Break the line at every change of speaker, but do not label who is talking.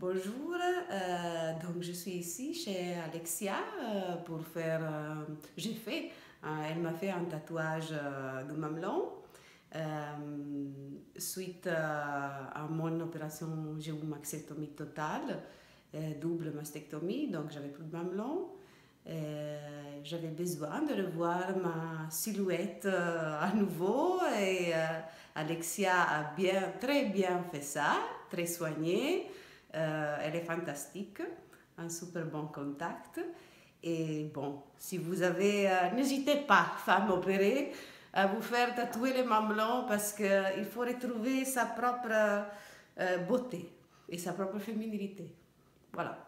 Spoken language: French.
Bonjour. Euh, donc, je suis ici chez Alexia euh, pour faire. euh, J'ai fait. elle m'a fait un tatouage de mamelon. Suite à mon opération géomastectomie totale, euh, double mastectomie, donc j'avais plus de mamelon. J'avais besoin de revoir ma silhouette à nouveau et Alexia a bien, très bien fait ça, très soigné. Elle est fantastique, un super bon contact. Et bon, si vous avez, euh, n'hésitez pas, femme opérée, à vous faire tatouer les mamelons parce qu'il faut retrouver sa propre euh, beauté et sa propre féminité. Voilà.